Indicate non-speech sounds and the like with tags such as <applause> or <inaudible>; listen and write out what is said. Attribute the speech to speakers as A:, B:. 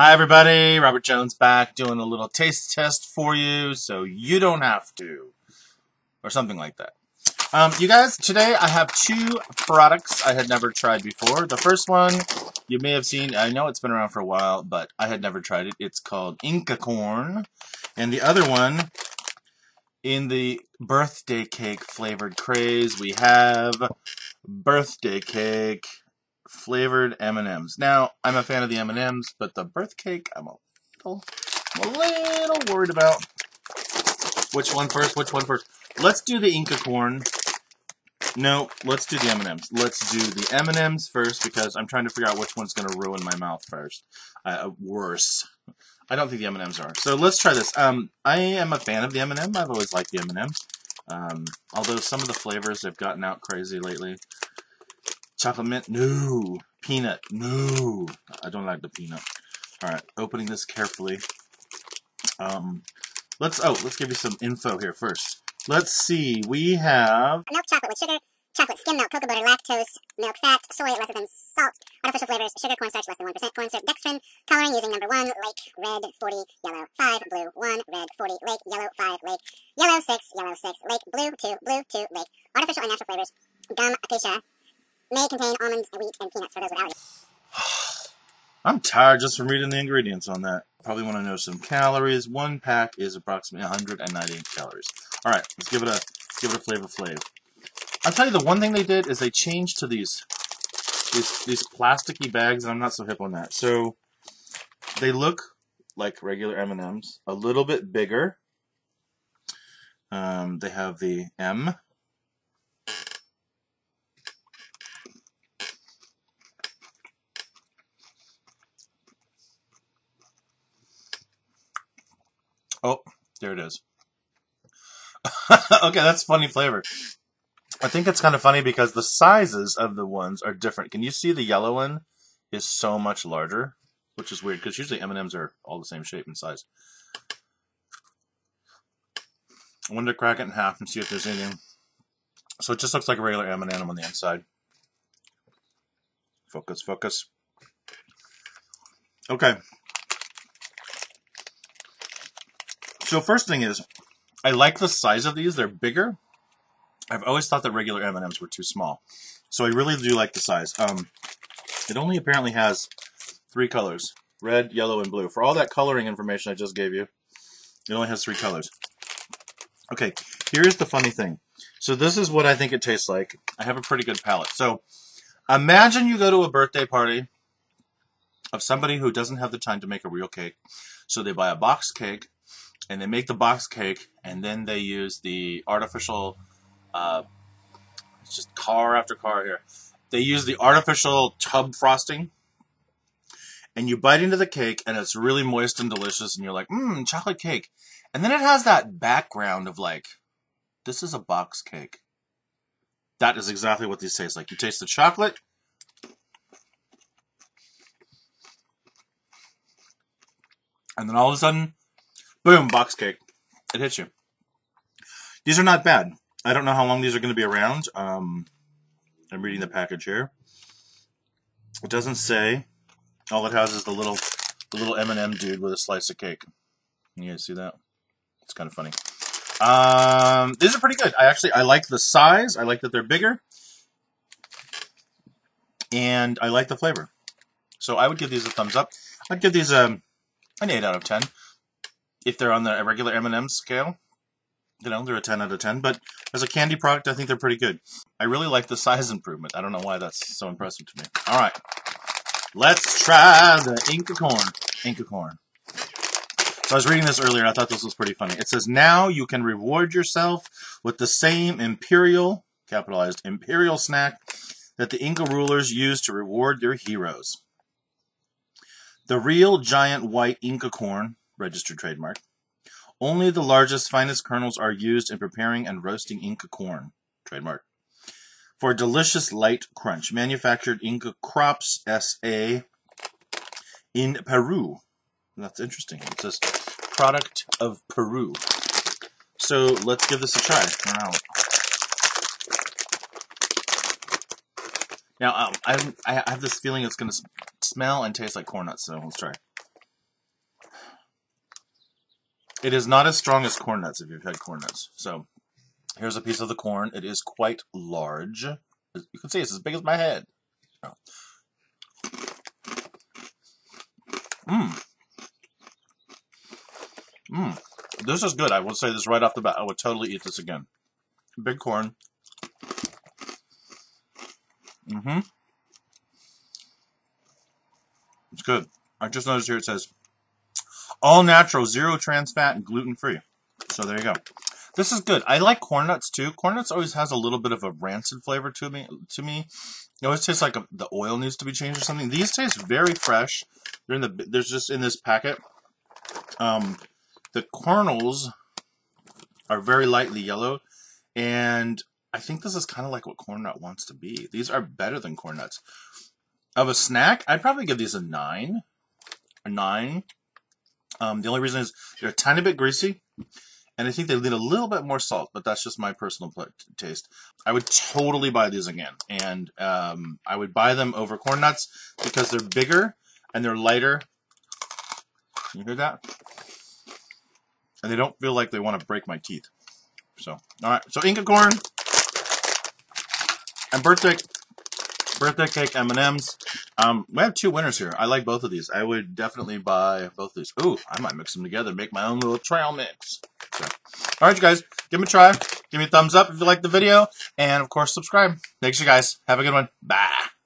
A: Hi, everybody. Robert Jones back doing a little taste test for you so you don't have to. Or something like that. Um, you guys, today I have two products I had never tried before. The first one you may have seen, I know it's been around for a while, but I had never tried it. It's called Inka Corn. And the other one, in the birthday cake flavored craze, we have birthday cake flavored M&Ms. Now, I'm a fan of the M&Ms, but the birth cake, I'm a little, I'm a little worried about. Which one first? Which one first? Let's do the Inka corn. No, let's do the M&Ms. Let's do the M&Ms first because I'm trying to figure out which one's going to ruin my mouth first. Uh, worse. I don't think the M&Ms are. So let's try this. Um, I am a fan of the M&M. I've always liked the M&M. Um, although some of the flavors have gotten out crazy lately. Chocolate mint? No. Peanut? No. I don't like the peanut. All right, opening this carefully. Um, let's, oh, let's give you some info here first. Let's see, we have...
B: Milk chocolate with sugar, chocolate skim milk, cocoa butter, lactose, milk fat, soy less than salt, artificial flavors, sugar, cornstarch less than 1%, corn dextrin, coloring using number 1, lake, red, 40, yellow, 5, blue, 1, red, 40, lake, yellow, 5, lake, yellow, 6, yellow, 6, lake, blue, 2, blue, 2, lake, artificial and natural flavors, gum, acacia, may contain almonds, wheat, and peanuts for those with allergies. <sighs>
A: I'm tired just from reading the ingredients on that. Probably want to know some calories. One pack is approximately 198 calories. All right, let's give it a let's give it a flavor flav. I'll tell you the one thing they did is they changed to these these these plasticky bags, and I'm not so hip on that. So they look like regular M&Ms, a little bit bigger. Um, they have the M Oh, there it is. <laughs> okay, that's funny flavor. I think it's kind of funny because the sizes of the ones are different. Can you see the yellow one is so much larger, which is weird because usually M&Ms are all the same shape and size. I wanted to crack it in half and see if there's anything. So it just looks like a regular M&M on the inside. Focus, focus. Okay, So first thing is, I like the size of these. They're bigger. I've always thought that regular M&Ms were too small. So I really do like the size. Um, it only apparently has three colors. Red, yellow, and blue. For all that coloring information I just gave you, it only has three colors. Okay, here's the funny thing. So this is what I think it tastes like. I have a pretty good palate. So imagine you go to a birthday party of somebody who doesn't have the time to make a real cake. So they buy a box cake and they make the box cake, and then they use the artificial. Uh, it's just car after car here. They use the artificial tub frosting, and you bite into the cake, and it's really moist and delicious, and you're like, mmm, chocolate cake. And then it has that background of like, this is a box cake. That is exactly what these taste like. You taste the chocolate. And then all of a sudden, Boom, box cake. It hits you. These are not bad. I don't know how long these are going to be around. Um, I'm reading the package here. It doesn't say. All it has is the little, the little M&M dude with a slice of cake. You guys see that? It's kind of funny. Um, these are pretty good. I actually I like the size. I like that they're bigger, and I like the flavor. So I would give these a thumbs up. I'd give these um, an eight out of ten if they're on the regular M&M scale, you know, they're a 10 out of 10. But as a candy product, I think they're pretty good. I really like the size improvement. I don't know why that's so impressive to me. All right. Let's try the Inka corn. Inka corn. So I was reading this earlier. I thought this was pretty funny. It says, now you can reward yourself with the same imperial, capitalized, imperial snack that the Inca rulers used to reward their heroes. The real giant white Inka corn registered trademark. Only the largest, finest kernels are used in preparing and roasting Inka corn, trademark. For delicious light crunch, manufactured Inka Crops SA in Peru. That's interesting. It says product of Peru. So let's give this a try. Wow. Now, um, I, I have this feeling it's going to smell and taste like corn nuts, so let's try. It is not as strong as corn nuts if you've had corn nuts. So here's a piece of the corn. It is quite large. You can see it's as big as my head. Mmm. Mmm. This is good. I will say this right off the bat. I would totally eat this again. Big corn. Mm-hmm. It's good. I just noticed here it says all natural, zero trans fat, and gluten free. So there you go. This is good. I like corn nuts too. Corn nuts always has a little bit of a rancid flavor to me. To me, it always tastes like a, the oil needs to be changed or something. These taste very fresh. They're in the. There's just in this packet. Um, the kernels are very lightly yellow, and I think this is kind of like what corn nut wants to be. These are better than corn nuts. Of a snack, I'd probably give these a nine. A nine. Um, the only reason is they're a tiny bit greasy, and I think they need a little bit more salt, but that's just my personal taste. I would totally buy these again, and um, I would buy them over corn nuts because they're bigger and they're lighter. You hear that? And they don't feel like they want to break my teeth. So, all right. So Inka corn and birthday birthday cake M&Ms. Um, we have two winners here. I like both of these. I would definitely buy both of these. Ooh, I might mix them together, make my own little trail mix. So, all right, you guys, give me a try. Give me a thumbs up if you like the video, and of course, subscribe. Thanks, you guys. Have a good one. Bye.